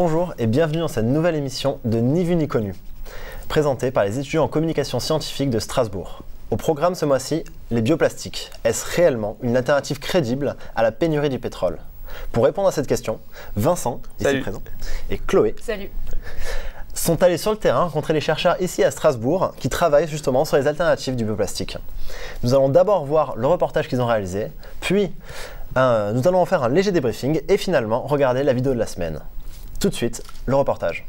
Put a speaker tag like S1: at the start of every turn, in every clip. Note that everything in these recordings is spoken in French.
S1: Bonjour et bienvenue dans cette nouvelle émission de Ni vu ni connu, présentée par les étudiants en communication scientifique de Strasbourg. Au programme ce mois-ci, les bioplastiques. Est-ce réellement une alternative crédible à la pénurie du pétrole? Pour répondre à cette question, Vincent, ici
S2: Salut.
S1: présent, et Chloé
S3: Salut.
S1: sont allés sur le terrain rencontrer les chercheurs ici à Strasbourg qui travaillent justement sur les alternatives du bioplastique. Nous allons d'abord voir le reportage qu'ils ont réalisé, puis euh, nous allons en faire un léger débriefing et finalement regarder la vidéo de la semaine. Tout de suite, le reportage.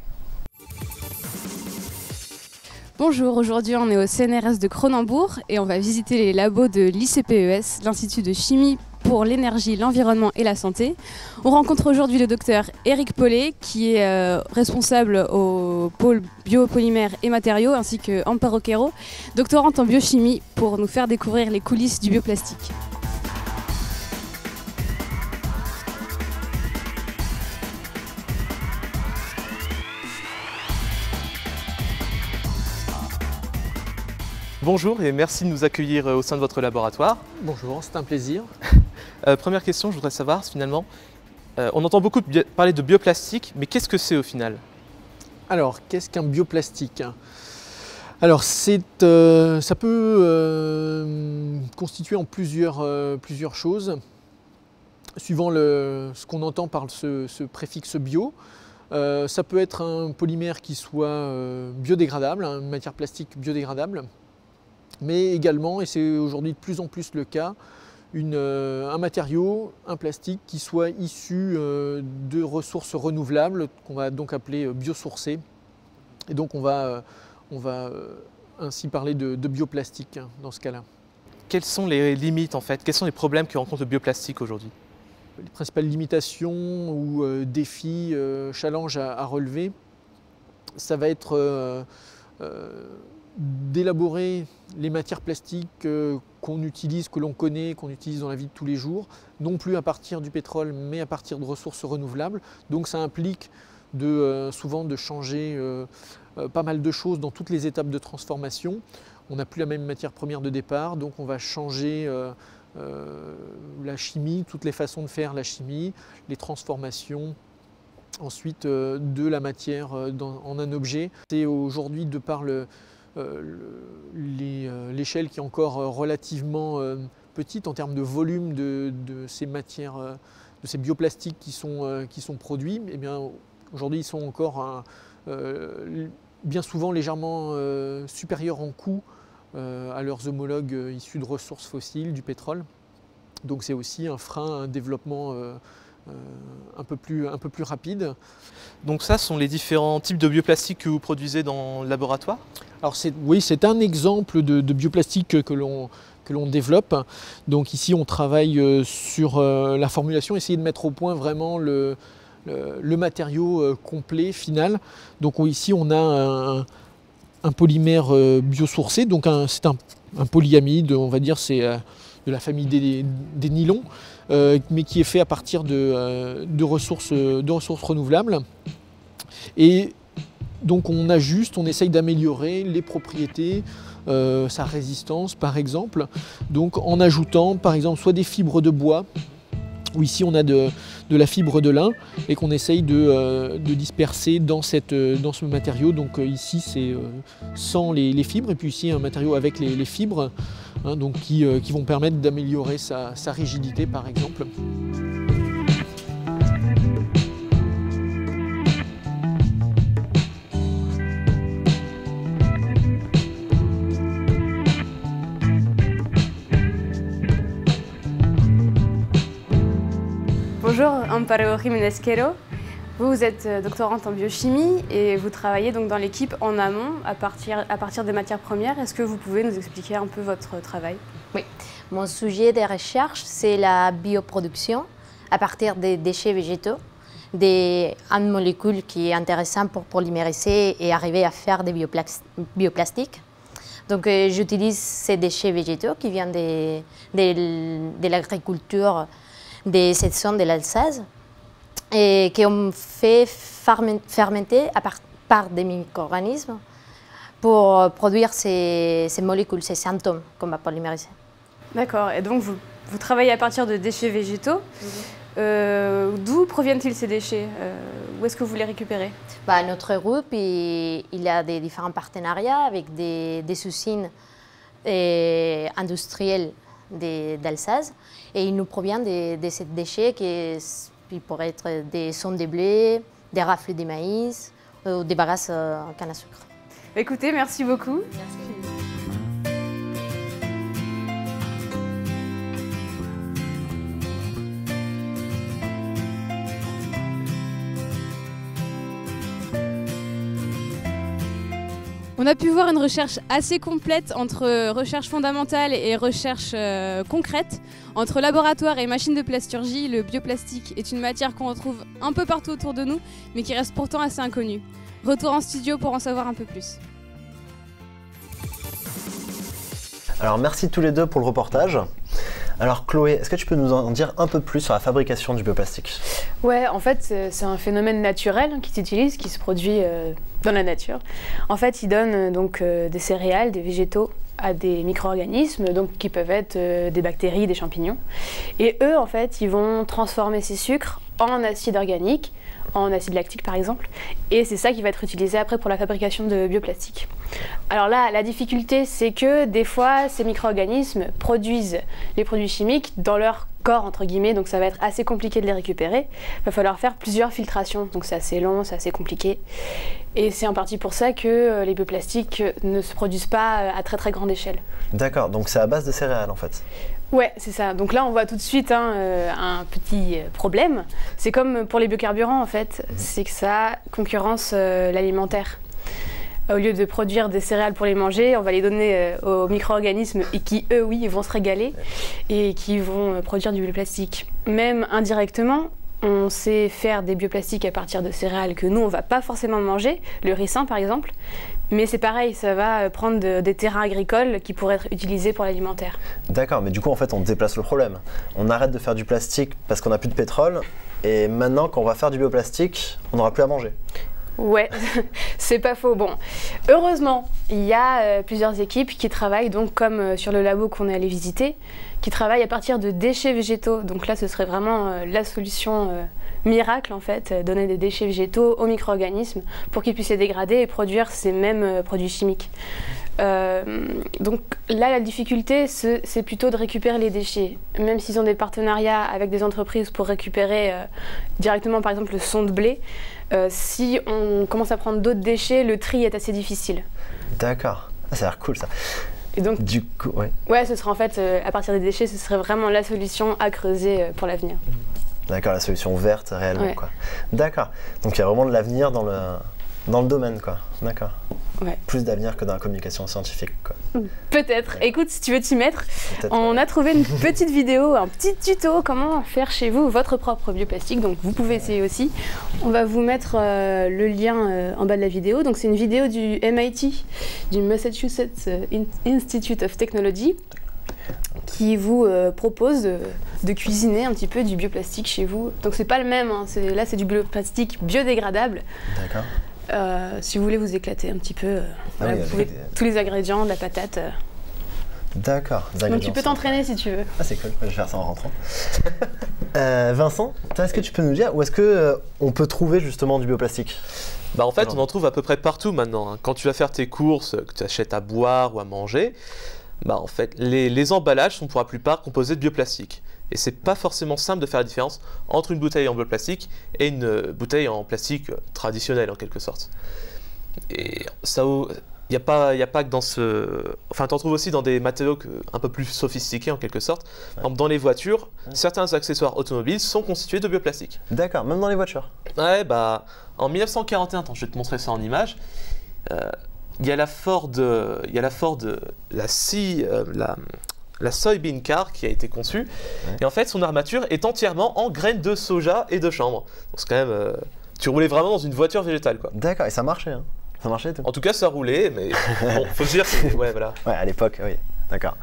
S3: Bonjour, aujourd'hui on est au CNRS de Cronenbourg et on va visiter les labos de l'ICPES, l'Institut de chimie pour l'énergie, l'environnement et la santé. On rencontre aujourd'hui le docteur Eric Paulet qui est euh, responsable au pôle biopolymères et matériaux ainsi que Amparo Quero, doctorante en biochimie pour nous faire découvrir les coulisses du bioplastique.
S2: Bonjour et merci de nous accueillir euh, au sein de votre laboratoire.
S4: Bonjour, c'est un plaisir.
S2: Euh, première question, je voudrais savoir finalement, euh, on entend beaucoup de parler de bioplastique, mais qu'est-ce que c'est au final?
S4: Alors, qu'est-ce qu'un bioplastique? Alors, c'est, euh, ça peut constituer en plusieurs, plusieurs choses, suivant le- ce qu'on entend par ce, ce préfixe bio. Ça peut être un polymère qui soit biodégradable, hein, une matière plastique biodégradable, mais également, et c'est aujourd'hui de plus en plus le cas, une, euh, un matériau, un plastique qui soit issu euh, de ressources renouvelables, qu'on va donc appeler euh, biosourcées. Et donc on va, on va ainsi parler de, de bioplastique hein, dans ce cas-là.
S2: Quelles sont les limites en fait? Quels sont les problèmes que rencontre le bioplastique aujourd'hui?
S4: Les principales limitations ou défis, challenges à, à relever, ça va être euh, euh, d'élaborer les matières plastiques euh, qu'on utilise, que l'on connaît, qu'on utilise dans la vie de tous les jours, non plus à partir du pétrole, mais à partir de ressources renouvelables. Donc ça implique de, euh, souvent de changer euh, pas mal de choses dans toutes les étapes de transformation. On n'a plus la même matière première de départ, donc on va changer la chimie, toutes les façons de faire la chimie, les transformations, ensuite de la matière en un objet. C'est aujourd'hui, de par le- euh, euh, l'échelle qui est encore euh, relativement petite en termes de volume de, ces matières, de ces bioplastiques qui sont, qui sont produits, eh aujourd'hui ils sont encore bien souvent légèrement supérieurs en coût à leurs homologues issus de ressources fossiles, du pétrole. Donc c'est aussi un frein à un développement un, peu plus, un peu plus rapide.
S2: Donc ça, sont les différents types de bioplastique que vous produisez dans le laboratoire?
S4: Alors c'est, oui, c'est un exemple de, de bioplastique que, l'on que l'on développe. Donc ici, on travaille euh, sur euh, la formulation, essayer de mettre au point vraiment le, le, le matériau euh, complet, final. Donc on- ici, on a un, un polymère euh, biosourcé, donc c'est un, un polyamide, on va dire, c'est euh, de la famille des, nylons, euh, mais qui est fait à partir de, euh, ressources, de ressources renouvelables. Et donc on ajuste, on essaye d'améliorer les propriétés, euh, sa résistance par exemple, donc en ajoutant par exemple soit des fibres de bois, ou ici on a de, la fibre de lin, et qu'on essaye de, euh, disperser dans, euh, ce matériau. Donc euh, ici c'est euh, sans les, fibres, et puis ici un matériau avec les fibres, hein, donc qui, euh, qui vont permettre d'améliorer sa, sa rigidité par exemple.
S3: Bonjour, Amparo Jiménez Quero. Vous, êtes euh, doctorante en biochimie et vous travaillez donc dans l'équipe en amont à partir, à partir des matières premières. Est-ce que vous pouvez nous expliquer un peu votre travail?
S5: Mon sujet de recherche, c'est la bioproduction à partir des déchets végétaux, des, une molécule qui est intéressante pour polymériser et arriver à faire des bioplas- bioplastiques. Donc euh, j'utilise ces déchets végétaux qui viennent de, de- de l'agriculture des zone de l'Alsace et qu'on fait fermen- fermenter à par, par des micro-organismes pour euh, produire ces, ces molécules, ces symptômes qu'on va polymériser.
S3: D'accord, et donc vous, vous travaillez à partir de déchets végétaux. Euh, D'où proviennent-ils ces déchets? Euh, où est-ce que vous les récupérez?
S5: Bah, notre groupe, il, il a des différents partenariats avec des, des usines euh, industrielles d'Alsace. Et il nous provient de, de ces déchets qui, s- qui pourraient être des sondes de blé, des rafles de maïs ou des bagages euh, en canne à sucre.
S3: Écoutez, merci beaucoup. On a pu voir une recherche assez complète entre recherche fondamentale et recherche euh, concrète. Entre laboratoire et machine de plasturgie, le bioplastique est une matière qu'on retrouve un peu partout autour de nous, mais qui reste pourtant assez inconnue. Retour en studio pour en savoir un peu plus.
S1: Alors merci tous les deux pour le reportage. Alors Chloé, est-ce que tu peux nous en dire un peu plus sur la fabrication du bioplastique?
S6: Ouais, en fait, c'est c'est un phénomène naturel qui s'utilise, qui se produit euh, dans la nature. En fait, il donne euh, donc euh, des céréales, des végétaux à des micro-organismes, qui peuvent être euh, des bactéries, des champignons. Et eux, en fait, ils vont transformer ces sucres en acide organique, en acide lactique par exemple. Et c'est ça qui va être utilisé après pour la fabrication de bioplastique. Alors là, la difficulté, c'est que des fois, ces micro-organismes produisent les produits chimiques dans leur corps, entre guillemets, donc ça va être assez compliqué de les récupérer. Il va falloir faire plusieurs filtrations, donc c'est assez long, c'est assez compliqué. Et c'est en partie pour ça que euh, les bioplastiques euh, ne se produisent pas euh, à très très grande échelle.
S1: D'accord, donc c'est à base de céréales en fait.
S6: Ouais, c'est ça. Donc là, on voit tout de suite hein, un petit problème. C'est comme pour les biocarburants, en fait, c'est que ça concurrence euh, l'alimentaire. Au lieu de produire des céréales pour les manger, on va les donner euh, aux micro-organismes qui, eux, oui, vont se régaler et qui vont euh, produire du bioplastique. Même indirectement, on sait faire des bioplastiques à partir de céréales que nous, on va pas forcément manger, le ricin par exemple. Mais c'est pareil, ça va euh, prendre de- des terrains agricoles qui pourraient être utilisés pour l'alimentaire.
S1: D'accord, mais du coup en fait on déplace le problème. On arrête de faire du plastique parce qu'on n'a plus de pétrole et maintenant quand on va faire du bioplastique, on n'aura plus à manger.
S6: Ouais, c'est pas faux. Bon, heureusement, il y a euh, plusieurs équipes qui travaillent, donc comme euh, sur le labo qu'on est allé visiter, qui travaillent à partir de déchets végétaux. Donc là, ce serait vraiment euh, la solution miracle, en fait, donner des déchets végétaux aux micro-organismes pour qu'ils puissent les dégrader et produire ces mêmes produits chimiques. Euh, donc là, la difficulté, ce- c'est plutôt de récupérer les déchets. Même s'ils ont des partenariats avec des entreprises pour récupérer euh, directement, par exemple, le son de blé, euh, si on commence à prendre d'autres déchets, le tri est assez difficile.
S1: D'accord, ah, ça a l'air cool ça.
S6: Et donc,
S1: Du coup, ouais.
S6: ouais, ce serait en fait, euh, à partir des déchets, ce serait vraiment la solution à creuser euh, pour l'avenir.
S1: D'accord, la solution verte réellement
S6: Ouais.
S1: quoi. D'accord, donc il y a vraiment de l'avenir dans le, dans le domaine quoi. D'accord.
S6: Ouais.
S1: Plus d'avenir que dans la communication scientifique quoi.
S6: Peut-être. Écoute, si tu veux t'y mettre, on a trouvé une petite vidéo, un petit tuto comment faire chez vous votre propre bioplastique. Donc vous pouvez essayer aussi. On va vous mettre euh, le lien euh, en bas de la vidéo. Donc c'est une vidéo du MIT, du Massachusetts euh, In- Institute of Technology, qui vous euh, propose de, de cuisiner un petit peu du bioplastique chez vous. Donc c'est pas le même. hein. Là c'est du bioplastique biodégradable.
S1: D'accord.
S6: Euh, si vous voulez vous éclater un petit peu, euh, voilà,
S1: oui,
S6: vous
S1: avec
S6: pouvez
S1: des-
S6: tous les ingrédients, de la patate. euh.
S1: D'accord.
S6: Donc tu peux t'entraîner si tu veux.
S1: Ah c'est cool, je vais faire ça en rentrant. Euh, Vincent, est-ce que tu peux nous dire où est-ce que euh, on peut trouver justement du bioplastique?
S2: Bah en fait, on en trouve à peu près partout maintenant. hein. Quand tu vas faire tes courses, que tu achètes à boire ou à manger, bah en fait, les, les emballages sont pour la plupart composés de bioplastique. Et c'est pas forcément simple de faire la différence entre une bouteille en bioplastique et une euh, bouteille en plastique euh, traditionnel en quelque sorte. Et ça, il n'y a, pas- y a pas que dans ce. Enfin, tu en trouves aussi dans des matériaux que- un peu plus sophistiqués en quelque sorte. Par exemple, dans les voitures, certains accessoires automobiles sont constitués de bioplastique.
S1: D'accord, même dans les voitures.
S2: Ouais, bah, en 1941, attends, je vais te montrer ça en image. Euh, Il y a la Ford, il y a la Ford, la C, euh, la, la soybean car qui a été conçue. Et en fait, son armature est entièrement en graines de soja et de. Donc c'est quand même, euh, tu roulais vraiment dans une voiture végétale, quoi.
S1: D'accord, et ça marchait. Hein. Ça marchait tout.
S2: En tout cas, ça roulait, mais bon, faut se dire, que- ouais, voilà.
S1: Ouais, à l'époque, oui. D'accord.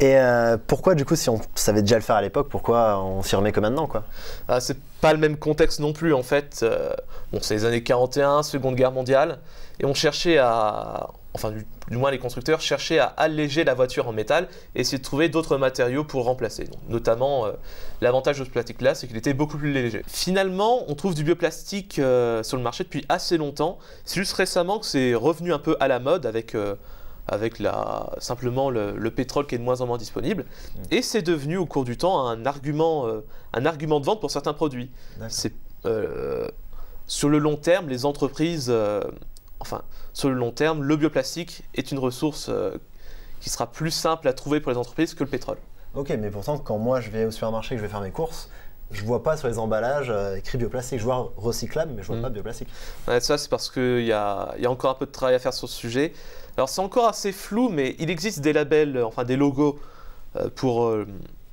S1: Et euh, pourquoi, du coup, si on savait déjà le faire à l'époque, pourquoi on s'y remet que maintenant, quoi?
S2: Ah, c'est pas le même contexte non plus en fait. Euh, bon, c'est les années 41, Seconde Guerre mondiale, et on cherchait à, enfin du, du moins les constructeurs, cherchaient à alléger la voiture en métal et essayer de trouver d'autres matériaux pour remplacer. Donc, notamment, euh, l'avantage de ce plastique-là, c'est qu'il était beaucoup plus léger. Finalement, on trouve du bioplastique euh, sur le marché depuis assez longtemps. C'est juste récemment que c'est revenu un peu à la mode avec, euh, avec la, simplement le, le pétrole qui est de moins en moins disponible. Et c'est devenu au cours du temps un argument, un argument de vente pour certains produits. C'est sur le long terme, les entreprises, enfin, sur le long terme, le bioplastique est une ressource euh, qui sera plus simple à trouver pour les entreprises que le pétrole.
S1: Ok, mais pourtant, quand moi je vais au supermarché et que je vais faire mes courses, je vois pas sur les emballages euh, écrit bioplastique. Je vois recyclable, mais je vois
S2: Mm.
S1: pas bioplastique.
S2: Ouais, ça, c'est parce qu'il y a, il y a encore un peu de travail à faire sur ce sujet. Alors, c'est encore assez flou, mais il existe des labels, euh, enfin des logos euh, pour euh,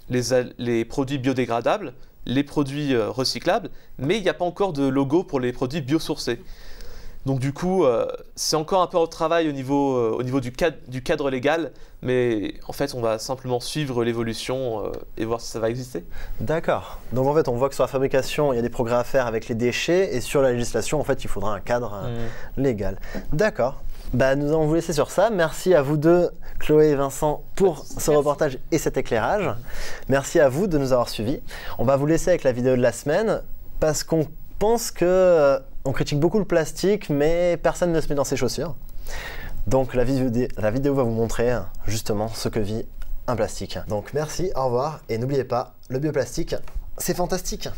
S2: les, produits biodégradables, les produits recyclables, mais il n'y a pas encore de logo pour les produits biosourcés. Donc, du coup, euh, c'est encore un peu au travail au niveau, euh, au niveau du, cadre, du cadre légal, mais en fait, on va simplement suivre l'évolution euh, et voir si ça va exister.
S1: D'accord. Donc en fait, on voit que sur la fabrication, il y a des progrès à faire avec les déchets, et sur la législation, en fait, il faudra un cadre euh, légal. D'accord. Bah, nous allons vous laisser sur ça. Merci à vous deux, Chloé et Vincent, pour ce reportage et cet éclairage. Merci à vous de nous avoir suivis. On va vous laisser avec la vidéo de la semaine parce qu'on pense que euh, on critique beaucoup le plastique, mais personne ne se met dans ses chaussures. Donc la vidéo, va vous montrer justement ce que vit un plastique. Donc merci, au revoir et n'oubliez pas, le bioplastique, c'est fantastique.